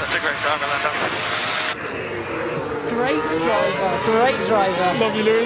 Such a great driver, that Great driver, great driver. Love you, Lewis.